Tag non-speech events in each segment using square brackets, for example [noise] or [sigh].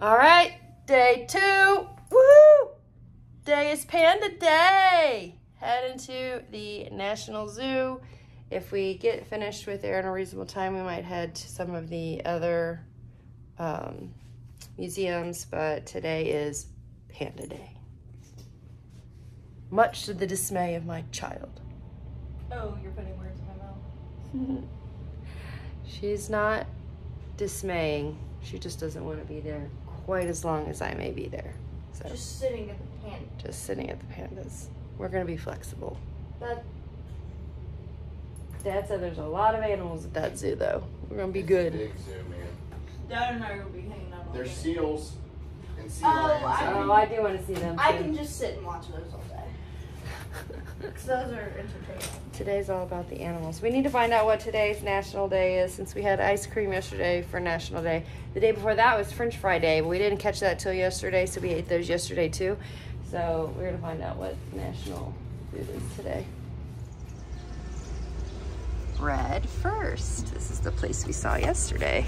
All right, day two. Woohoo! Day is Panda Day. Heading to the National Zoo. If we get finished with there in a reasonable time, we might head to some of the other um, museums, but today is Panda Day. Much to the dismay of my child. Oh, you're putting words in my mouth. [laughs] She's not dismaying. She just doesn't want to be there quite as long as I may be there. So just, Just sitting at the pan. sitting at the pandas. We're gonna be flexible. That Dad said there's a lot of animals at that zoo though. We're gonna be good. Big zoo, man. Dad and I will be hanging out. There's seals and sea Oh, lions. I- Oh, I do want to see them. I can just sit and watch those all day. 'Cause those are entertaining. Today's all about the animals. We need to find out what today's National Day is since we had ice cream yesterday for National Day. The day before that was French Fry Day, but we didn't catch that till yesterday, so we ate those yesterday too. So we're gonna find out what national food is today. Bread first. This is the place we saw yesterday.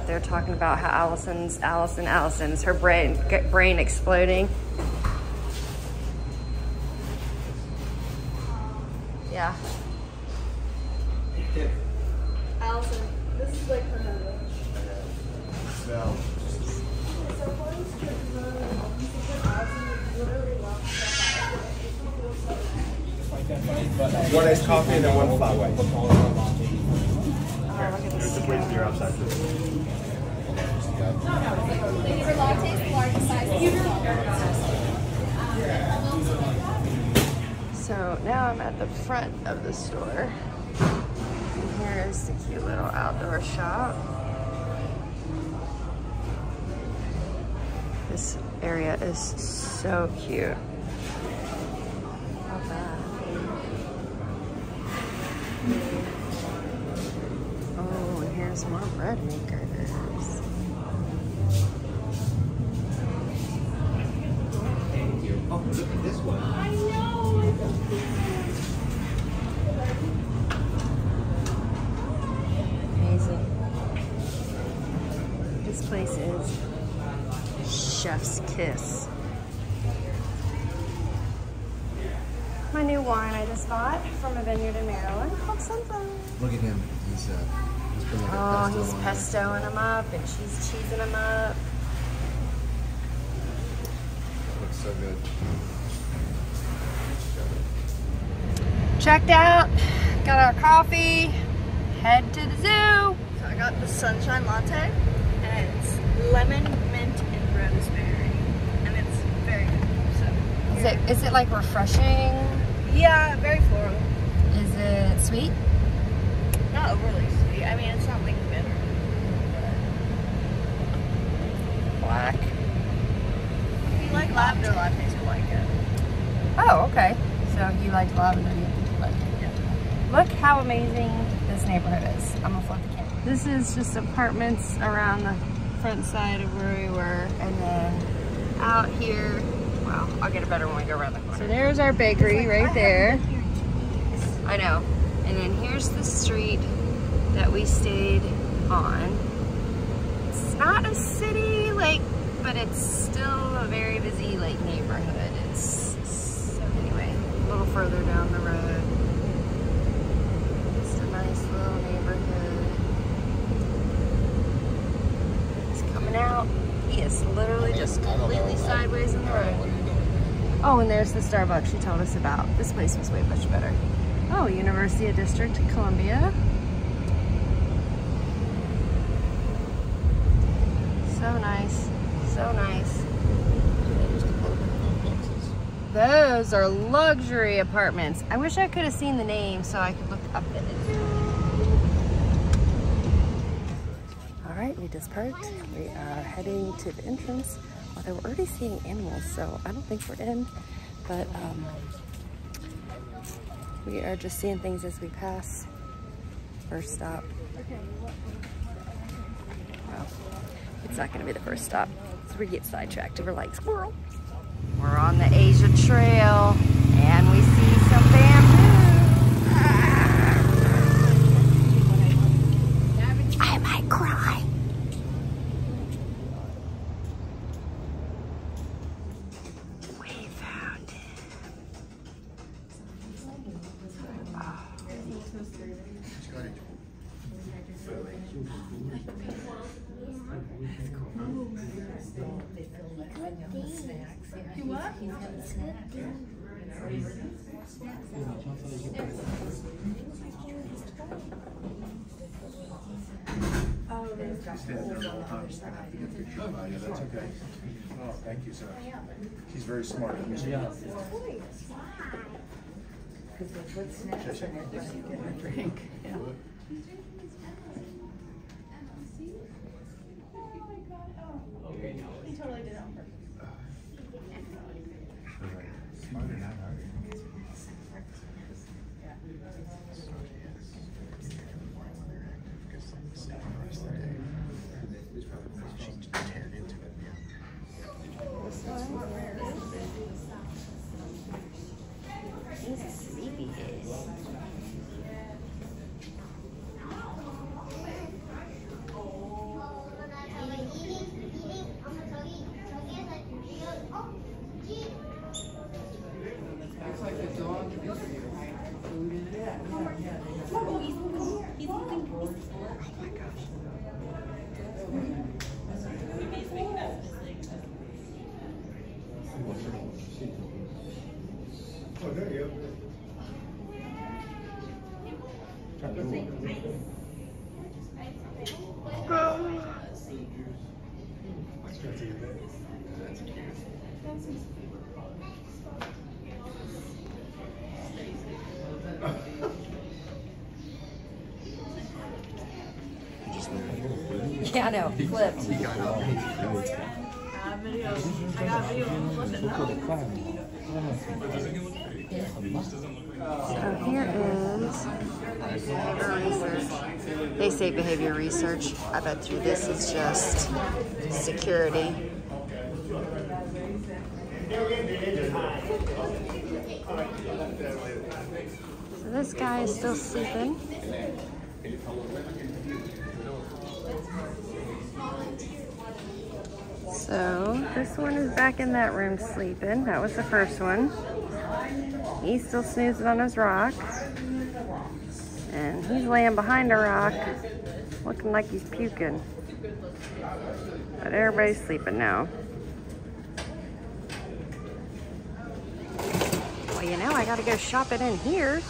Up there talking about how Allison's, Allison, Allison's, her brain, get- brain exploding. Yeah. Allison, this is like her Smell. One iced coffee and then one flat white. The wait outside. Lattes, the largest. So now I'm at the front of the store. And here is the cute little outdoor shop. This area is so cute. How bad. Oh, and here's more bread makers. Pesto he's on it. pestoing them up and she's cheesing them up. Looks so good. Checked out, got our coffee, head to the zoo. So I got the sunshine latte, and it's lemon, mint, and rosemary, and it's very good. So Is it is it like refreshing? yeah, very floral. Is it sweet? Not overly sweet. I mean, it's not like Black. If you like lavender lattes, you'll like it. Oh, okay. So you like lavender, you think you like it. Look how amazing this neighborhood is. I'm gonna flip the camera. This is just apartments around the front side of where we were, and then out here. Well, I'll get a better one when we go around the corner. So there's our bakery right there. I know. And then here's the street that we stayed on. It's not a city, like, but it's still a very busy, like, neighborhood. It's, so anyway, a little further down the road. Just a nice little neighborhood. He's coming out. He is literally just completely sideways in the road. Oh, and there's the Starbucks she told us about. This place was way much better. Oh, University of District Columbia. So nice. So nice. Those are luxury apartments. I wish I could have seen the name so I could look up at it. All right, we just parked. We are heading to the entrance. Although we're already seeing animals, so I don't think we're in. But um, we are just seeing things as we pass. First stop. Well, it's not gonna be the first stop. So we get sidetracked and we're like, squirrel. We're on the Asia Trail and we Stand there the whole time, just gonna have to get a picture of you, that's okay. Oh, thank you, sir. Very smart. Yeah. He totally did it on purpose. Smarter. She's tearing into it, yeah. He's a sleepyhead. Oh, there you Yeah, I know. Flipped. So here is research. They say behavior research. I bet you this is just security. So this guy is still sleeping. So this one is back in that room sleeping. That was the first one. He's still snoozing on his rock. And he's laying behind a rock, looking like he's puking. But everybody's sleeping now. Well, you know, I gotta go shopping in here.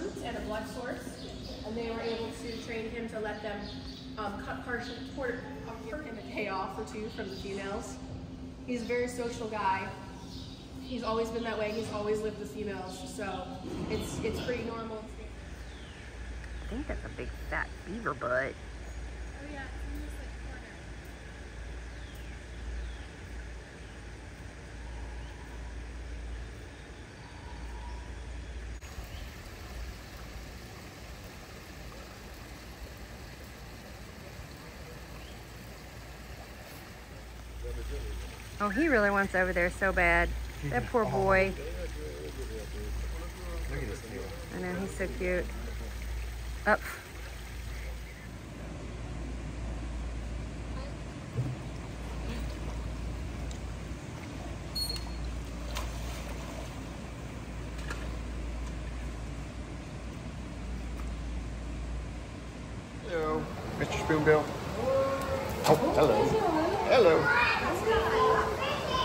roots and a blood source, and they were able to train him to let them toward give him a day off or two from the females. He's a very social guy. He's always been that way. He's always lived with females, so it's it's pretty normal. I think that's a big fat beaver butt. Oh yeah, Oh, he really wants over there so bad. That poor oh. boy. Look at this tail. I know, he's so cute. Up. Hello, Mr. Spoonbill. Oh, hello. Hello.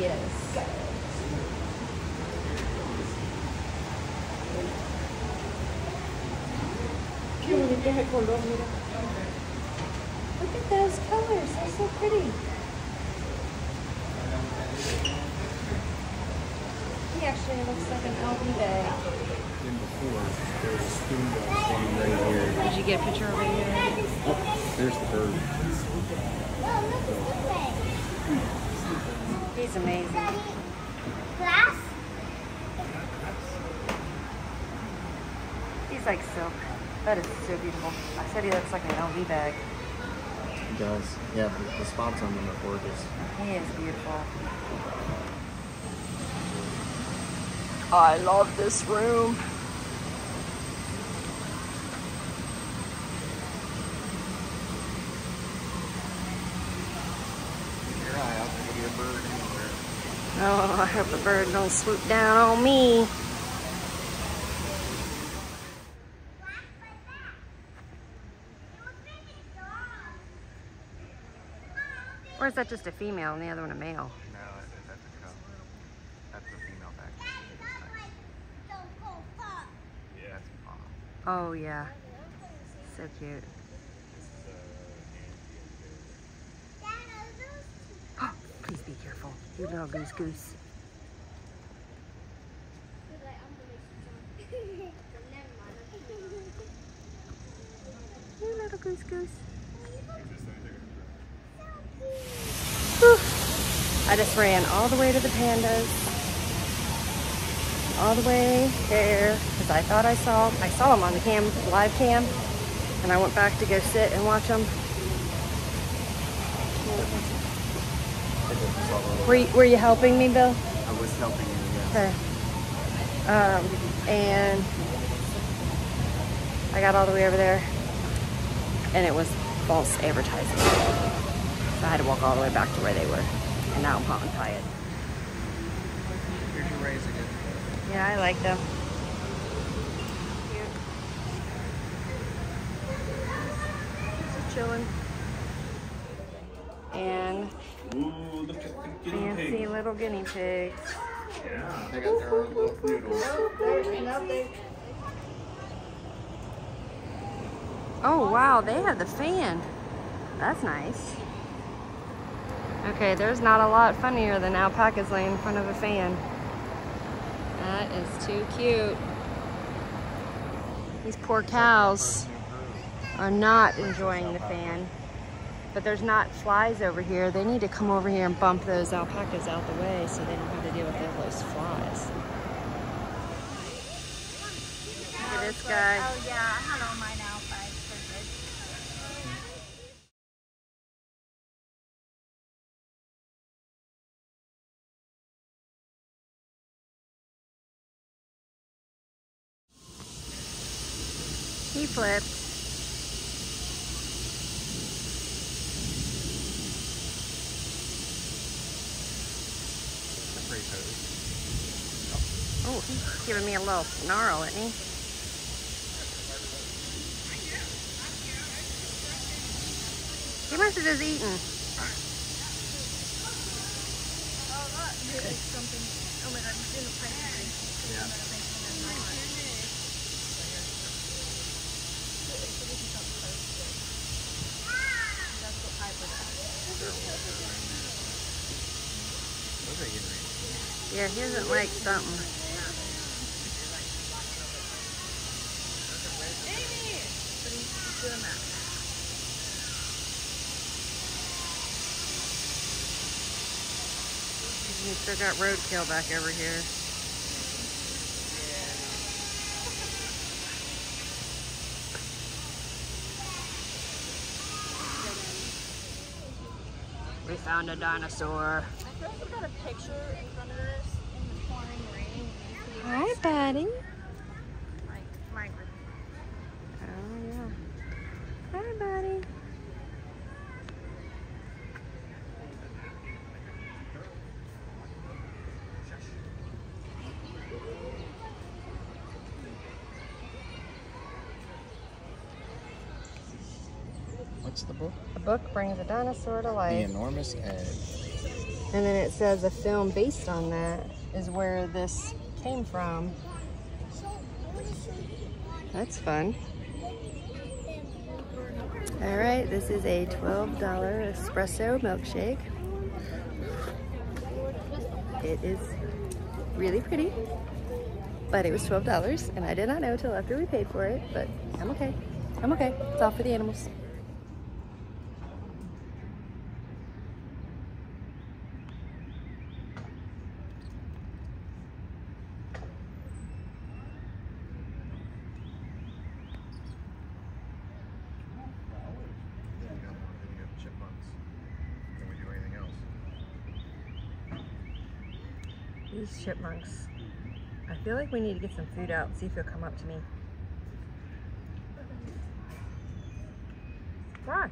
Yes. Qué bonito es el color, mira. Look at those colors, they're so pretty. He actually looks like an LV bag. Did you get a picture of here? Oh, there's the bird. Oh, look, at the bag. He's amazing. Glass? He's like silk. That is so beautiful. I said he looks like an LV bag. He does. Yeah, the, the spots on them are gorgeous. He is beautiful. I love this room. Your eye out, there could be a bird anywhere. Oh, I hope the bird don't swoop down on me. Or is that just a female and the other one a male? No, that's, that's a cub. That's a female back. Yeah, that's a paw. Oh, yeah. So cute. Uh, [gasps] Please be careful. Little goose goose. Little goose goose. I just ran all the way to the pandas. All the way there because I thought I saw I saw them on the cam live cam and I went back to go sit and watch them. Were you, were you helping me, Bill? I was helping you, yes. Okay. Um, and I got all the way over there, and it was false advertising. So I had to walk all the way back to where they were, and now I'm hot and tired. Here's your raising it. Yeah, I like them. Cute. Just chilling. Fancy pig. little guinea pigs. Yeah, They got their own little noodles. Oh wow, they have the fan. That's nice. Okay, there's not a lot funnier than alpacas laying in front of a fan. That is too cute. These poor cows are not enjoying the fan. But there's not flies over here. They need to come over here and bump those alpacas out the way so they don't have to deal with all those flies. Look at this guy. Oh yeah, I had all mine out by perfect. He flipped. Pretty pose. Oh, he's giving me a little snarl, isn't he? He must have just eaten. Oh look, there's something. Oh my god, it's in the print. Those are getting ready. Yeah, he doesn't like something. We still got roadkill back over here. We found a dinosaur. I also got a picture in front of this in the pouring rain. Hi, buddy. Like my Oh, yeah. Hi, buddy. What's the book? A book brings a dinosaur to life. The. Enormous egg. And then it says a film based on that is where this came from. That's fun. All right, this is a $12 espresso milkshake. It is really pretty, but it was $12 and I did not know till after we paid for it, but I'm okay. I'm okay. It's all for the animals. chipmunks. Can we do anything else? These chipmunks. I feel like we need to get some food out and see if he'll come up to me. Why?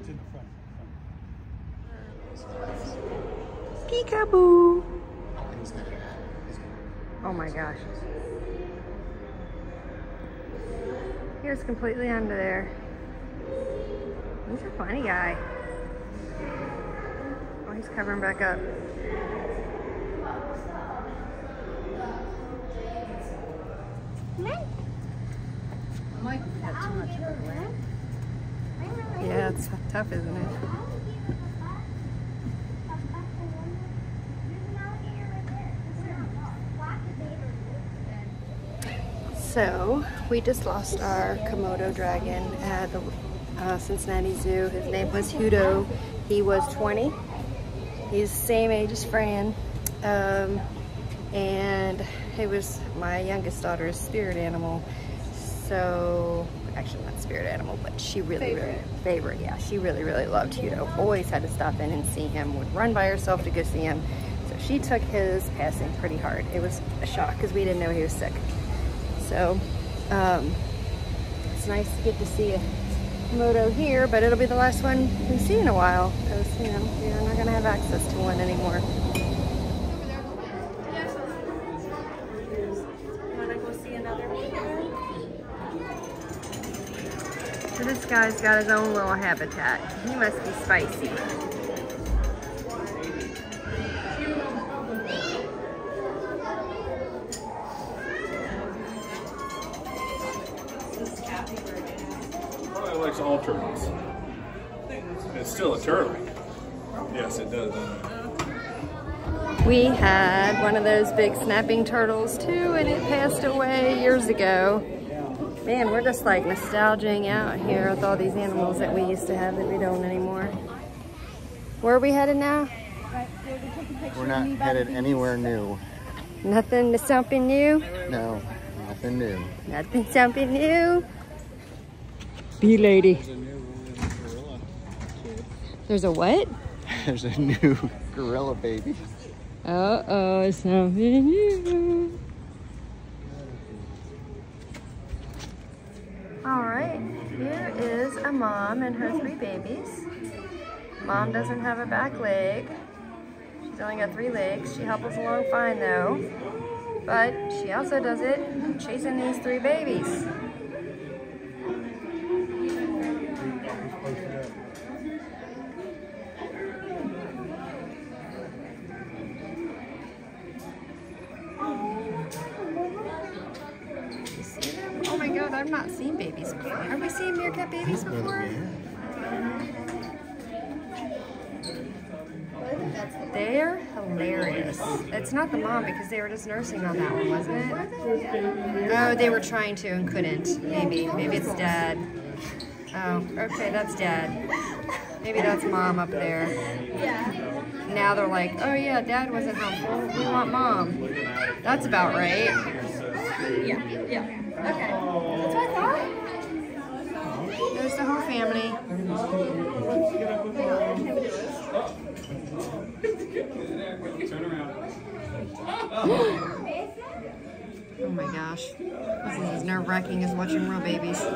It's in the front. Peekaboo! Oh my gosh. Completely under there. He's a funny guy. Oh, he's covering back up. Yeah, it's tough, isn't it? We just lost our Komodo dragon at the uh, Cincinnati Zoo. His name was Hudo. He was 20. He's the same age as Fran. Um, and it was my youngest daughter's spirit animal. So, actually not spirit animal, but she really, really, favorite, yeah. She really, really loved Hudo. Always had to stop in and see him. Would run by herself to go see him. So she took his passing pretty hard. It was a shock because we didn't know he was sick. So um, it's nice to get to see a Komodo here, but it'll be the last one we see in a while because, you know, we're not going to have access to one anymore. Wanna go see another So this guy's got his own little habitat. He must be spicy. Does. We had one of those big snapping turtles too, and it passed away years ago. Man, we're just like nostalging out here with all these animals that we used to have that we don't anymore. Where are we headed now? We're not headed anywhere new. Nothing to something new? No, nothing new. Nothing something new? Bee lady. There's a what? [laughs] There's a new gorilla baby. Uh-oh, something new. All right, here is a mom and her three babies. Mom doesn't have a back leg. She's only got three legs. She helps us along fine though. But she also does it chasing these three babies. You see them? Oh my god, I've not seen babies before. Have we seen meerkat babies before? They're hilarious. It's not the mom because they were just nursing on that one, wasn't it? Oh, they were trying to and couldn't. Maybe. Maybe it's dad. Oh, okay, that's dad. Maybe that's mom up there. Yeah. Now they're like, oh yeah, dad wasn't helpful. We want mom. That's about right. Yeah. Yeah. Okay. That's what I thought. There's the whole family. Oh my gosh. This is as nerve wracking as watching real babies. He's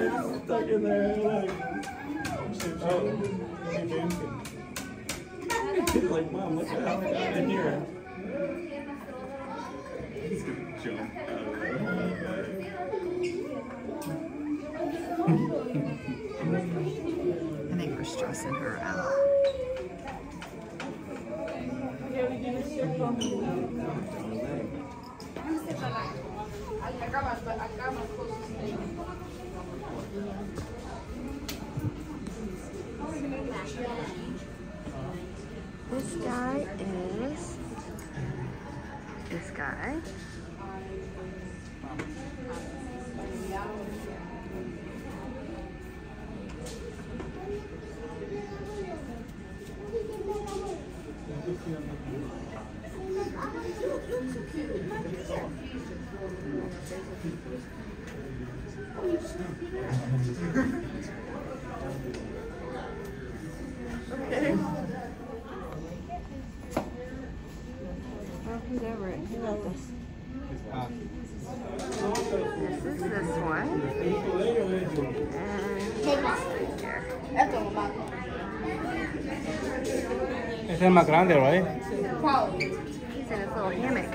gonna jump out of there. I think we're stressing her out. This guy is this guy. Okay. Well, he's over it. He loved us. This is this one. And here. Es más grande, right? He's in his little hammock.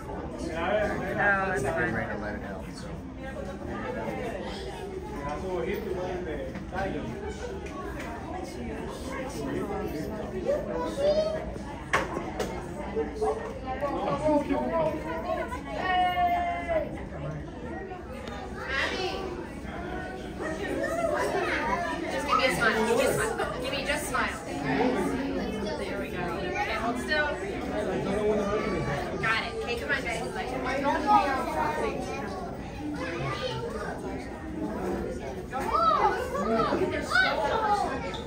Cones. Oh, let it out. Just give me a smile. Give me just smile. There we go. Okay, hold still. Got it. Okay, come on, guys.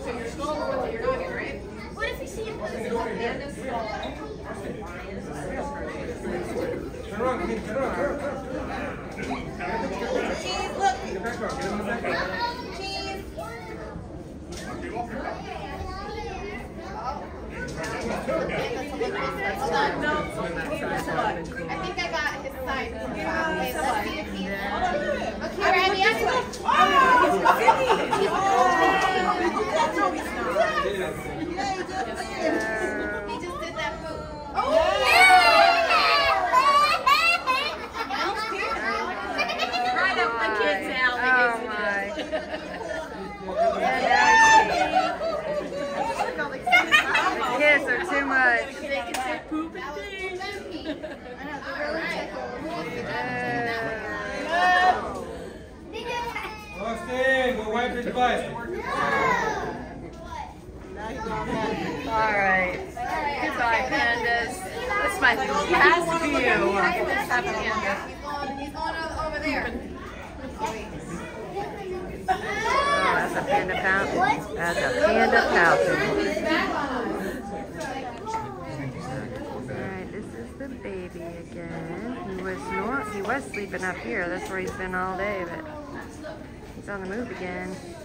So you're skull the one that you're noggin, right? What if you see it? Panda skull. I think I got his sign. Wait, let's see if he. Okay, Remy, I He just did that move. Oh, Right up the kid's alley. Oh my. And now The kids are too much. They can say poop and pee. Austin, go wipe your butt. All right. Goodbye, pandas. That's my last view. He's going, over there. That's a panda pout. That's a panda pouting. Alright, this is the baby again. He was nor he was sleeping up here. That's where he's been all day, but he's on the move again.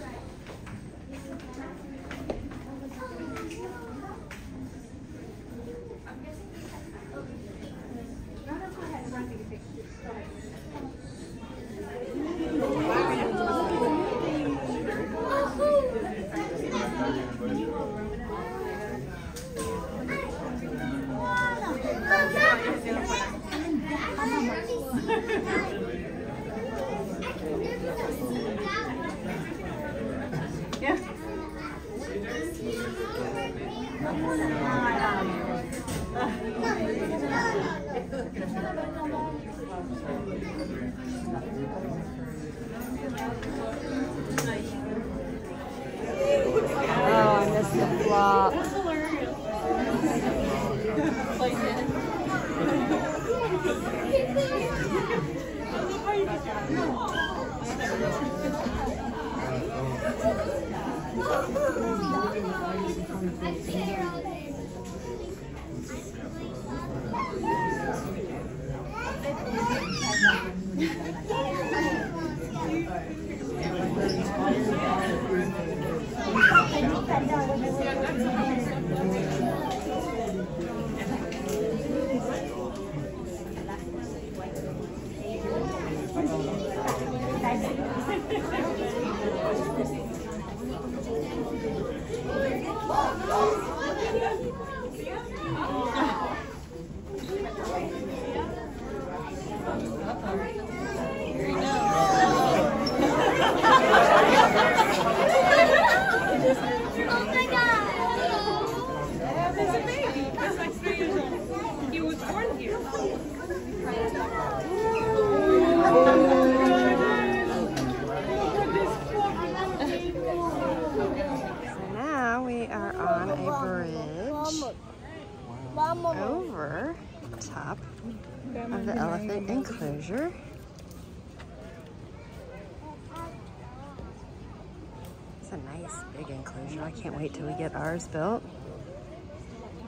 I can't wait till we get ours built.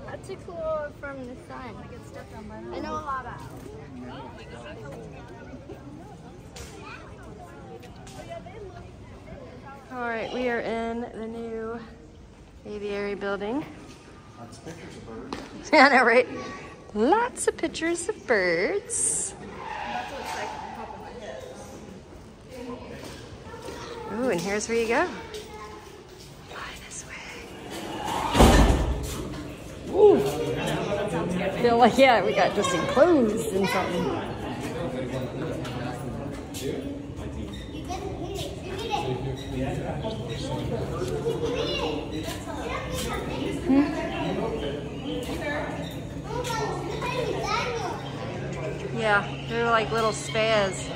That's a cool from the sun. I know a lot about. All right, we are in the new aviary building. Lots of pictures of birds. [laughs] I know, right? Lots of pictures of birds. Ooh, and here's where you go. Ooh. Feel like, yeah, we got just enclosed in something. Hmm? Yeah, they're like little spas.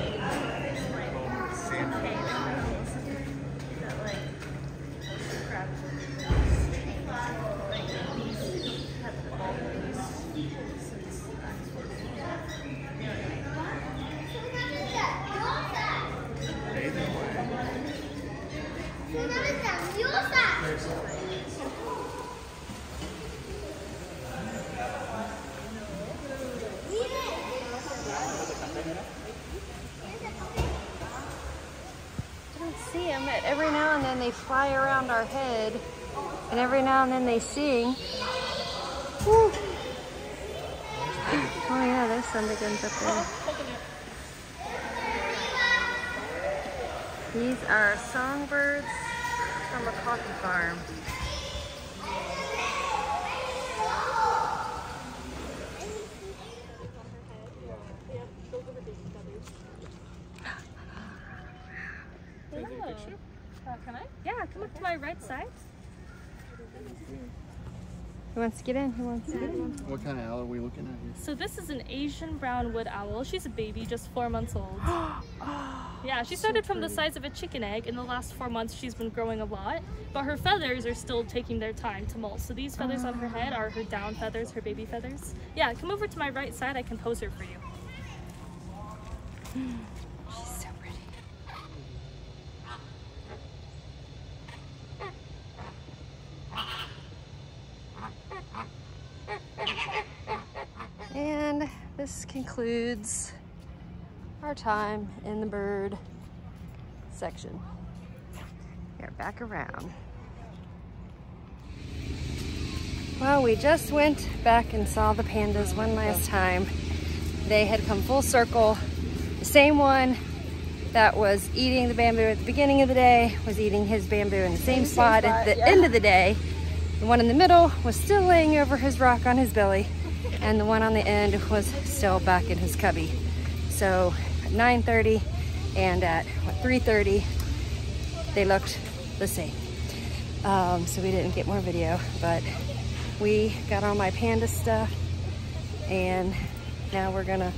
I don't see them, but every now and then they fly around our head, and every now and then they sing. Woo. Oh yeah, there's big ones up there. These are songbirds from a coffee farm. Uh, can I? Yeah, come up right side. Who wants to get in? Who wants to get in? What kind of owl are we looking at here? So this is an Asian brown wood owl. She's a baby, just four months old. [gasps] yeah, she started from the size of a chicken egg. In the last four months, she's been growing a lot, but her feathers are still taking their time to molt. So these feathers on her head are her down feathers, her baby feathers. Yeah, come over to my right side. I can pose her for you. [gasps] [gasps] She's so pretty. And this concludes our time in the bird section. We're back around. Well, we just went back and saw the pandas one last time. They had come full circle. The same one that was eating the bamboo at the beginning of the day was eating his bamboo in the same, spot, at the end of the day. The one in the middle was still laying over his rock on his belly, and the one on the end was still back in his cubby. So at 9.30 and at what, 3.30, they looked the same. Um, so we didn't get more video, but we got all my panda stuff and now we're gonna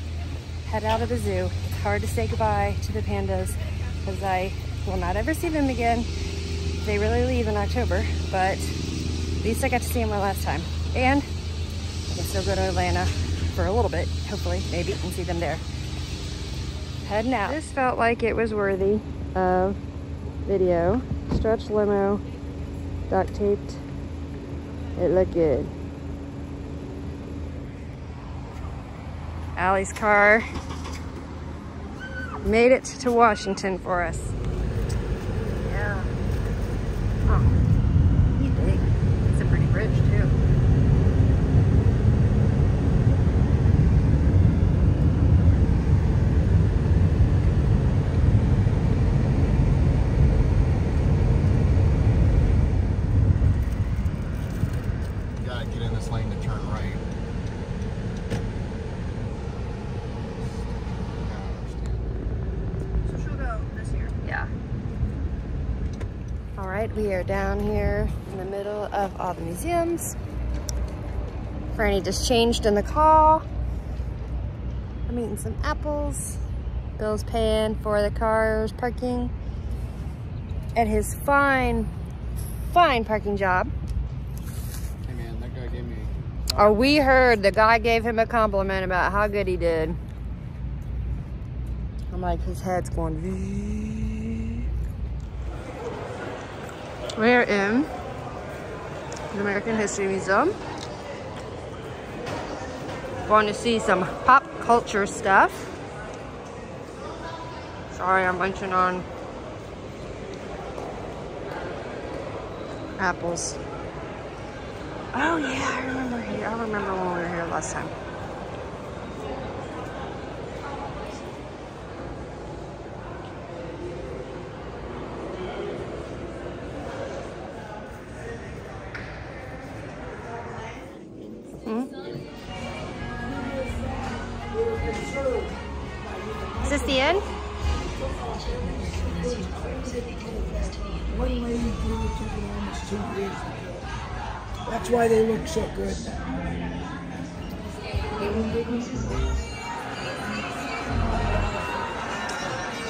head out of the zoo. It's hard to say goodbye to the pandas because I will not ever see them again. They really leave in October, but at least I got to see them my last time. And can still go to Atlanta for a little bit, hopefully, maybe, and see them there. Heading out. This felt like it was worthy of video. Stretch limo, duct taped. It looked good. Allie's car made it to Washington for us. Yeah. Oh, he's big. It's a pretty bridge too. You gotta get in this lane to turn right. ride. We are down here in the middle of all the museums. Franny just changed in the car. I'm eating some apples. Bill's paying for the car's parking at his fine, fine parking job. Hey man, that guy gave me. Oh, we heard the guy gave him a compliment about how good he did. I'm like, his head's going. We're in the American History Museum. Want to see some pop culture stuff. Sorry, I'm munching on apples. Oh yeah, I remember here. I remember when we were here last time. So good.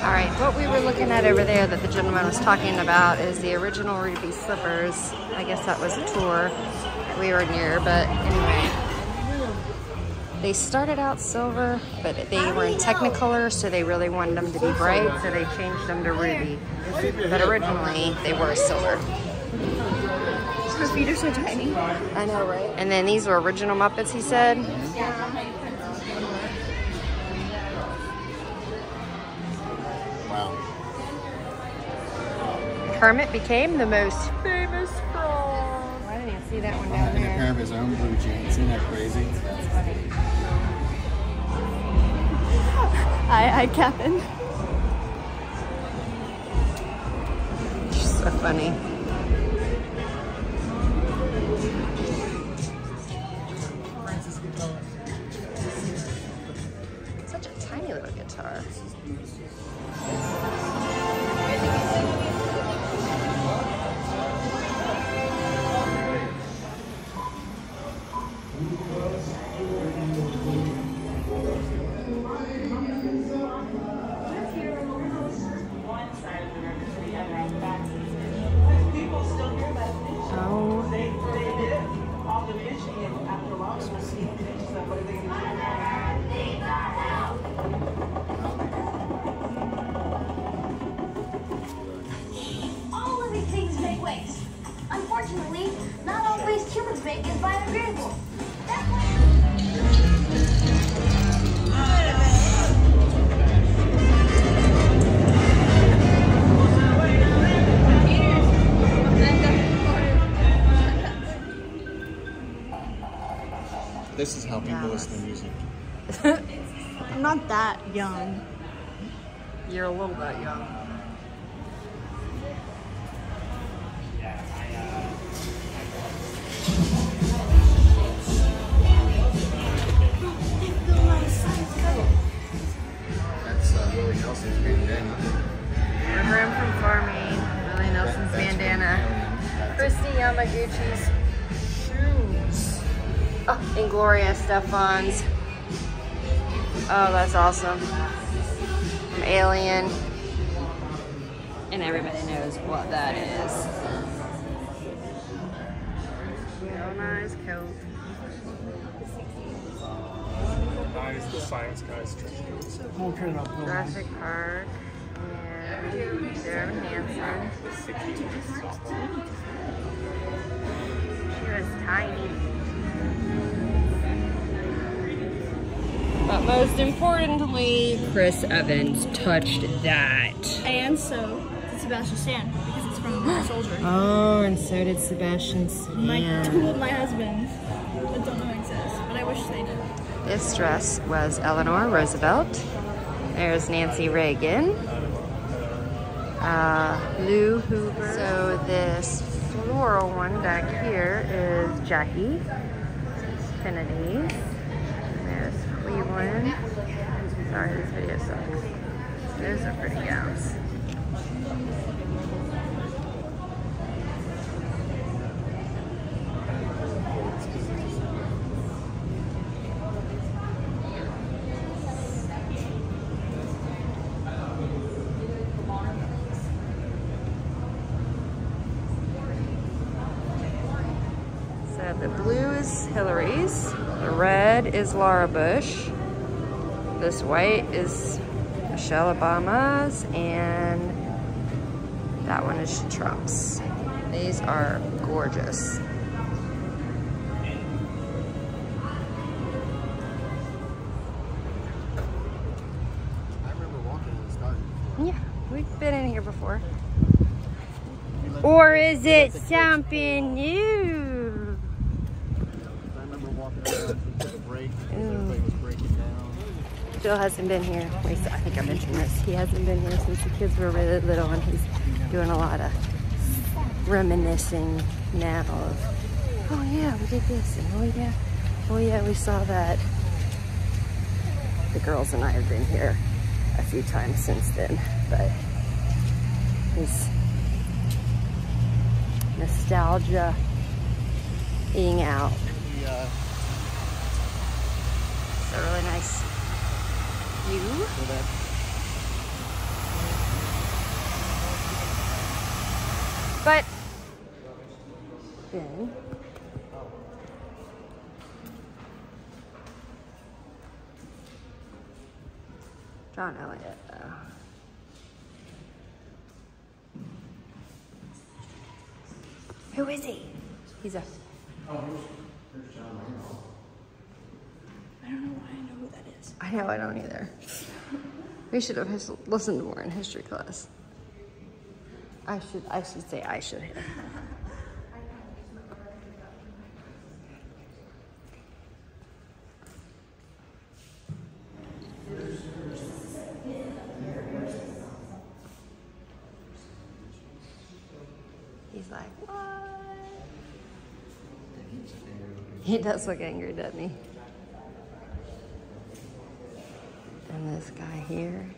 All right, what we were looking at over there that the gentleman was talking about is the original Ruby slippers. I guess that was a tour we were near, but anyway. They started out silver, but they were in Technicolor, so they really wanted them to be bright, so they changed them to ruby. But originally, they were silver. Her feet are so tiny. I know, right? And then these were original Muppets, he said. Wow. Kermit became the most famous frog. I didn't even see that one down And a pair of his own blue jeans. Isn't that crazy? [laughs] I, I Captain. So funny. Gloria Estefan's. Oh, that's awesome. From Alien. And everybody knows what that is. Real nice coat. Nice, the science guys. I'll turn it up. no. Jurassic Park. And Jeremy Hansen. She was tiny. Most importantly, Chris Evans touched that. And so did Sebastian Stan because it's from Winter Soldier. Oh, and so did Sebastian My Stan. two of my husbands that don't know exist, but I wish they did. This dress was Eleanor Roosevelt. There's Nancy Reagan. Uh, Lou Hoover. So this floral one back here is Jackie Kennedy. Cleveland. Sorry, this video sucks. Those are pretty gowns. the blue is Hillary's. Red is Laura Bush. This white is Michelle Obama's. And that one is Trump's. These are gorgeous. I remember walking in this garden before. Yeah, we've been in here before. Or is it something new? I remember walking around, we took a break, because everybody was breaking down. Phil hasn't been here. I think I mentioned this. He hasn't been here since the kids were really little, and he's doing a lot of reminiscing now of, oh yeah, we did this, and oh yeah, oh yeah, we saw that. The girls and I have been here a few times since then, but he's nostalgia being out. Uh, It's a really nice view. so that But then John Elliott though. Who is he? He's a oh, I don't know why I know who that is. I know I don't either. We should have listened more in history class. I should I should say I should have. He's like, what? He does look angry, doesn't he? And this guy here,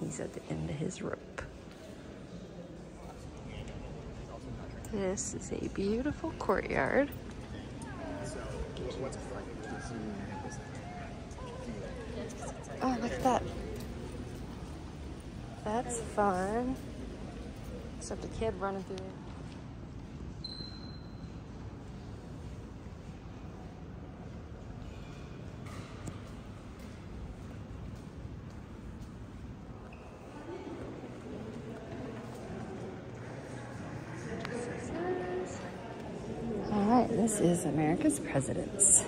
he's at the end of his rope. This is a beautiful courtyard. Oh, look at that. That's fun. Except a kid running through it. All right, this is America's Presidents.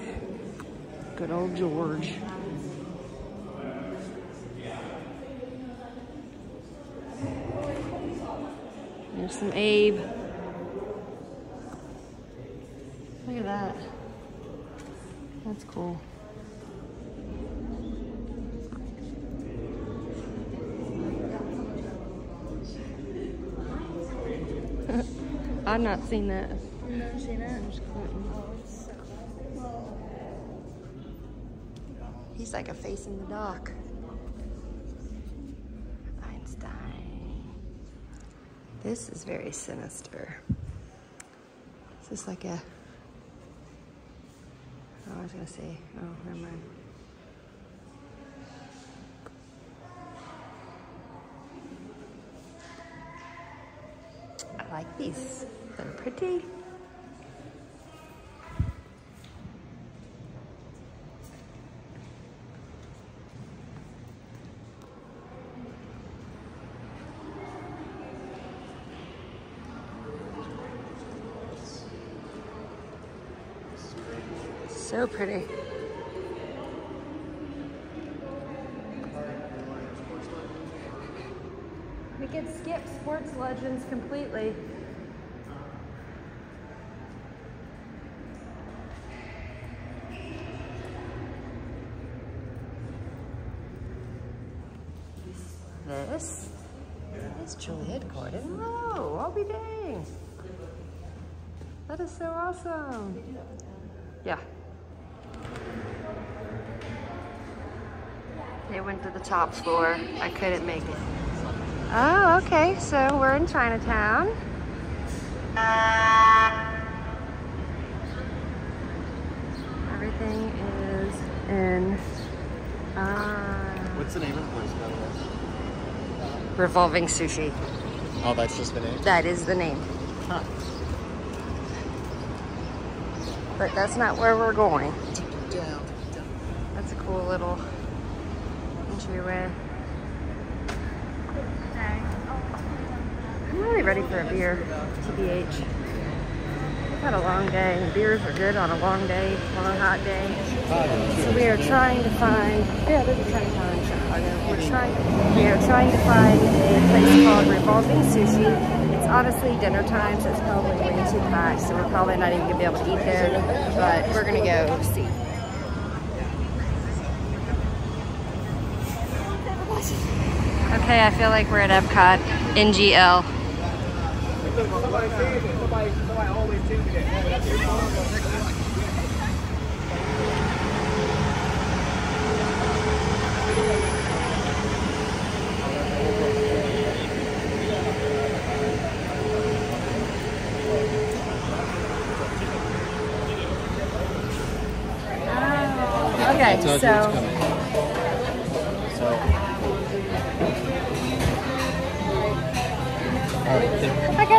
Good old George. There's some Abe. Look at that. That's cool. [laughs] I've not seen that. I've never seen it. He's like a face in the dock. Einstein. This is very sinister. Is this like a. Oh, I was gonna say. Oh, never mind. I like these. They're pretty. Pretty. We could skip sports legends completely. This is Juliette Gordon Low. I'll be dang. That is so awesome. Yeah. They went to the top floor. I couldn't make it. Oh, okay. So we're in Chinatown. Everything is in uh, What's the name of the place, by the way? revolving sushi. Oh, that's just the name? That is the name. Huh. but that's not where we're going. That's a cool little entryway. I'm really ready for a beer, TBH. We've had a long day, and beers are good on a long day, long hot day. So we are trying to find, yeah, there's a Chinatown in Chicago. We're trying, we are trying to find a place called Revolving Sushi. It's honestly dinner time, so it's probably way too packed, so we're probably not even gonna be able to eat there, but we're gonna go see. Okay, I feel like we're at Epcot, NGL. Oh, okay, Tells you it's so coming. So.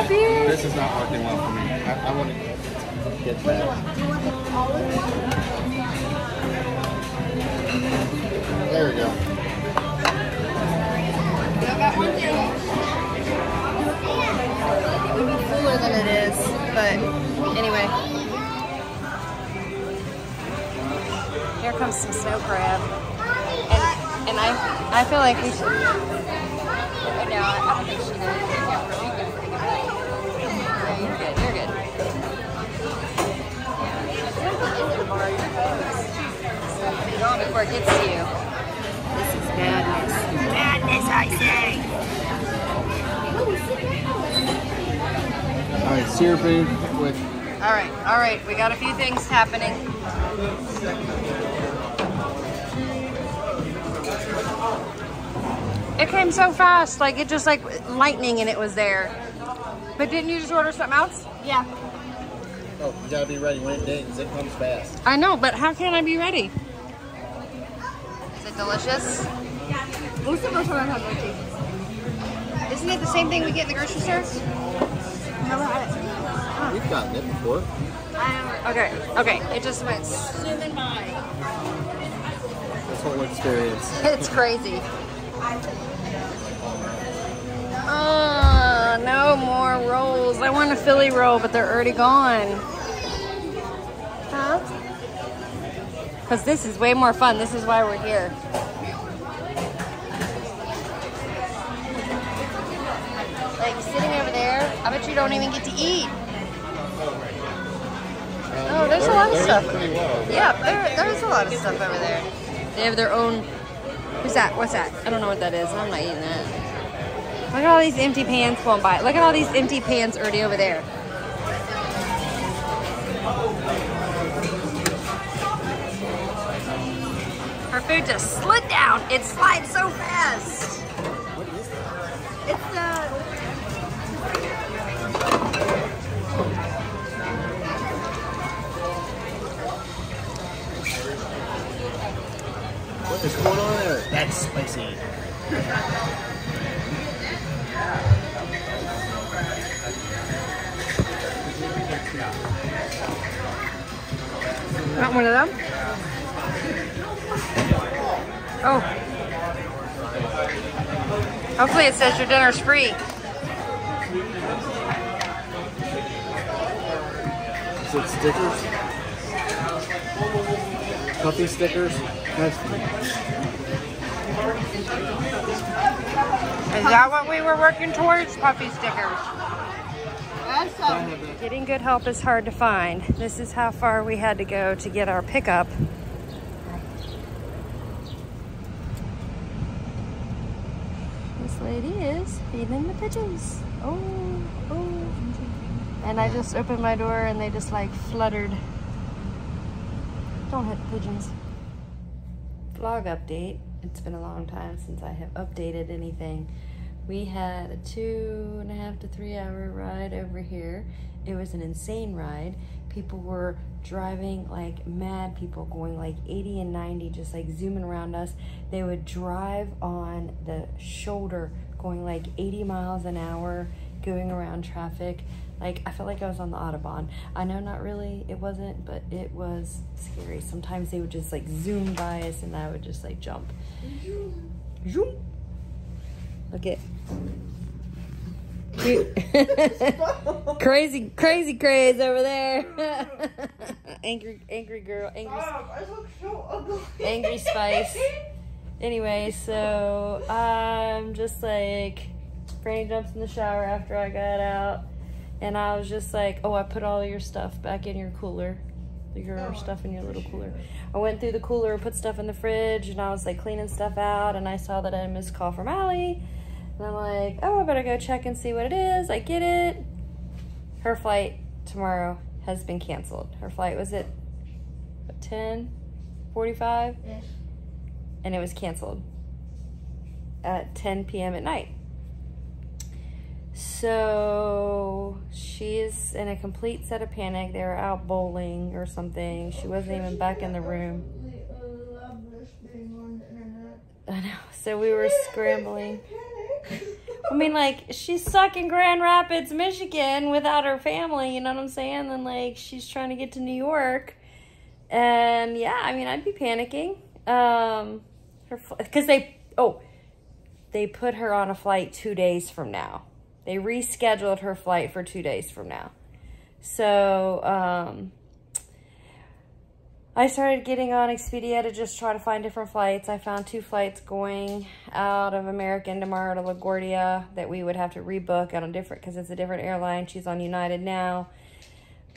This is not working well for me. I, want to get that. There we go. It would be fuller than it is, but anyway. Here comes some snow crab. And, and I I feel like we should. I don't think she did. Before it gets to you. This is madness. Madness, I say. All right, syrupy with All right, all right. We got a few things happening. It came so fast, like it just like lightning and it was there. But didn't you just order something else? Yeah. Oh, you gotta be ready when it dings. It comes fast. I know, but how can I be ready? Delicious? What's the first one I had Isn't it the same thing we get in the grocery store? Never had it. We've gotten it before. Um, okay, okay. It just went zooming by. This whole experience. [laughs] It's crazy. Oh, no more rolls. I want a Philly roll, but they're already gone. Because this is way more fun. This is why we're here. Like sitting over there, I bet you don't even get to eat. Oh, there's a lot of stuff. Yeah, there, there's a lot of stuff over there. They have their own. Who's that? What's that? I don't know what that is. I'm not eating that. Look at all these empty pans going by. Look at all these empty pans already over there. Her food just slid down. It slides so fast. It's the. What is going on there? That's spicy. Want one of them? Oh. Hopefully it says your dinner's free. Is it stickers? Puppy stickers? That's Is that what we were working towards? Puppy stickers. Awesome. Getting good help is hard to find. This is how far we had to go to get our pickup. This lady is feeding the pigeons. Oh, oh. And I just opened my door and they just like fluttered. Don't hit pigeons. Vlog update. It's been a long time since I have updated anything. We had a two and a half to three hour ride over here. It was an insane ride. People were driving like mad people going like 80 and 90 just like zooming around us. They would drive on the shoulder going like 80 miles an hour going around traffic. Like I felt like I was on the Autobahn. I know not really, it wasn't, but it was scary. Sometimes they would just like zoom by us and I would just like jump. Zoom. Look at [laughs] crazy, crazy craze over there. [laughs] angry, angry girl, angry, I look so ugly. angry spice. [laughs] Anyway, so I'm just like, Franny jumps in the shower after I got out, and I was just like, oh, I put all your stuff back in your cooler, your stuff in your little cooler. I went through the cooler, put stuff in the fridge, and I was like cleaning stuff out, and I saw that I missed call from Allie, and I'm like, oh, I better go check and see what it is. I get it. Her flight tomorrow has been canceled. Her flight was at what, 10, 45? Yes. And it was canceled at 10 p.m. at night. So she's in a complete set of panic. They were out bowling or something. She wasn't even back in the room. I know. So we were scrambling. I mean, like, she's stuck in Grand Rapids, Michigan without her family, you know what I'm saying? And, like, she's trying to get to New York. And, yeah, I mean, I'd be panicking. Um, her, because they, oh, they put her on a flight two days from now. They rescheduled her flight for two days from now. So, um, I started getting on Expedia to just try to find different flights. I found two flights going out of American tomorrow to LaGuardia that we would have to rebook on a different, because it's a different airline. She's on United now.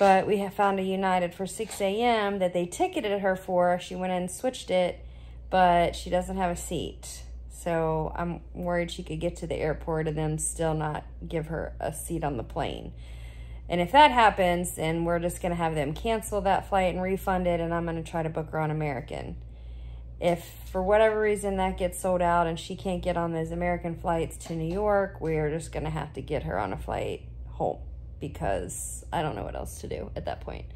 But we have found a United for 6 a.m. that they ticketed her for. She went in and switched it, but she doesn't have a seat. So I'm worried she could get to the airport and then still not give her a seat on the plane. And if that happens, then we're just going to have them cancel that flight and refund it, and I'm going to try to book her on American. If for whatever reason that gets sold out and she can't get on those American flights to New York, we're just going to have to get her on a flight home because I don't know what else to do at that point.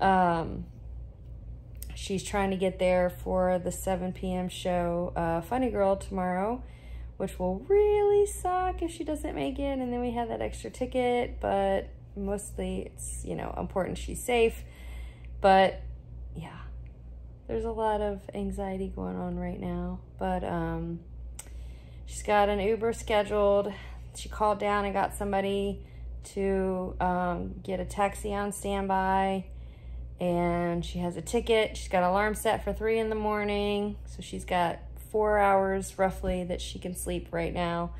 Um, she's trying to get there for the 7 p.m. show, uh, Funny Girl, tomorrow which will really suck if she doesn't make it. And then we have that extra ticket, but mostly it's, you know, important she's safe. But yeah, there's a lot of anxiety going on right now. But um, she's got an Uber scheduled. She called down and got somebody to um, get a taxi on standby. And she has a ticket. She's got alarm set for three in the morning. So she's got four hours roughly that she can sleep right now.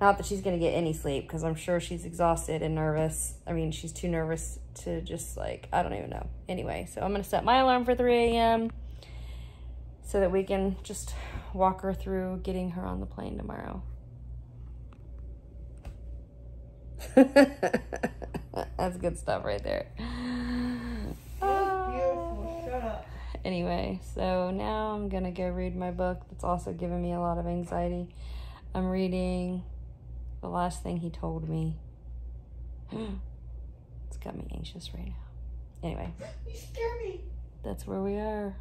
Not that she's to get any sleep because I'm sure she's exhausted and nervous. I mean, she's too nervous to just like, I don't even know. Anyway, so I'm to set my alarm for 3 a.m. so that we can just walk her through getting her on the plane tomorrow. [laughs] That's good stuff right there. Up. [sighs] Anyway, so now I'm gonna go read my book that's also giving me a lot of anxiety. I'm reading The Last Thing He Told Me. [gasps] it's got me anxious right now. Anyway, You scare me. that's where we are.